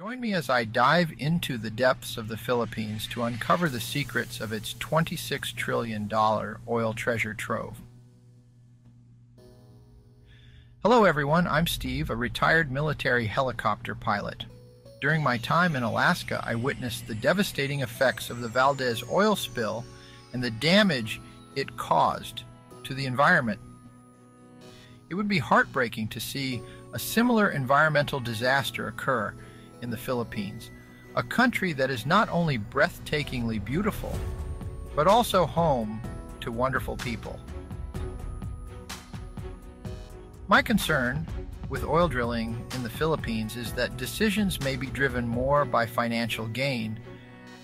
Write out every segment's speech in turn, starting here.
Join me as I dive into the depths of the Philippines to uncover the secrets of its $26 trillion oil treasure trove. Hello everyone, I'm Steve, a retired military helicopter pilot. During my time in Alaska, I witnessed the devastating effects of the Valdez oil spill and the damage it caused to the environment. It would be heartbreaking to see a similar environmental disaster occur in the Philippines, a country that is not only breathtakingly beautiful, but also home to wonderful people. My concern with oil drilling in the Philippines is that decisions may be driven more by financial gain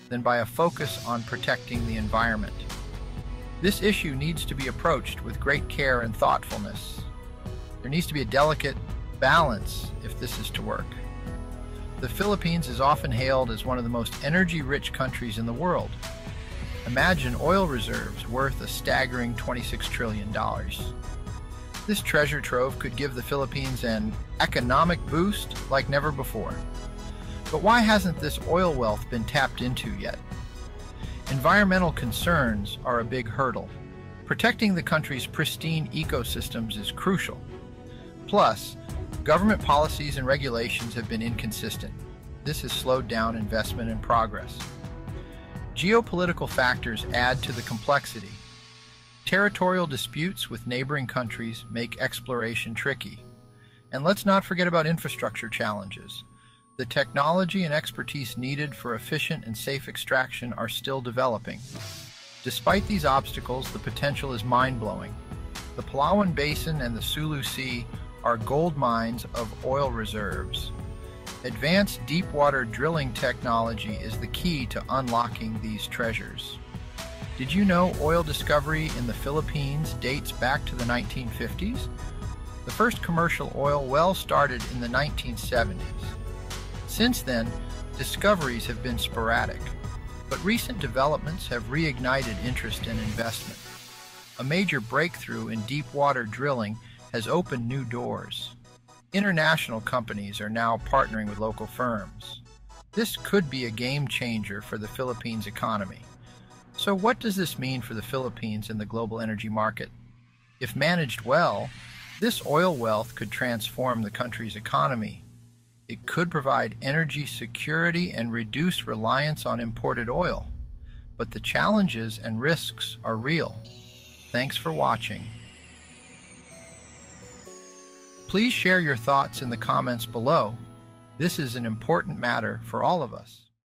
than by a focus on protecting the environment. This issue needs to be approached with great care and thoughtfulness. There needs to be a delicate balance if this is to work. The Philippines is often hailed as one of the most energy-rich countries in the world. Imagine oil reserves worth a staggering $26 trillion. This treasure trove could give the Philippines an economic boost like never before. But why hasn't this oil wealth been tapped into yet? Environmental concerns are a big hurdle. Protecting the country's pristine ecosystems is crucial. Plus, Government policies and regulations have been inconsistent. This has slowed down investment and progress. Geopolitical factors add to the complexity. Territorial disputes with neighboring countries make exploration tricky. And let's not forget about infrastructure challenges. The technology and expertise needed for efficient and safe extraction are still developing. Despite these obstacles, the potential is mind-blowing. The Palawan Basin and the Sulu Sea are gold mines of oil reserves. Advanced deepwater drilling technology is the key to unlocking these treasures. Did you know oil discovery in the Philippines dates back to the 1950s? The first commercial oil well started in the 1970s. Since then, discoveries have been sporadic, but recent developments have reignited interest and investment. A major breakthrough in deepwater drilling has opened new doors. International companies are now partnering with local firms. This could be a game changer for the Philippines economy. So what does this mean for the Philippines and the global energy market? If managed well, this oil wealth could transform the country's economy. It could provide energy security and reduce reliance on imported oil. But the challenges and risks are real. Thanks for watching. Please share your thoughts in the comments below. This is an important matter for all of us.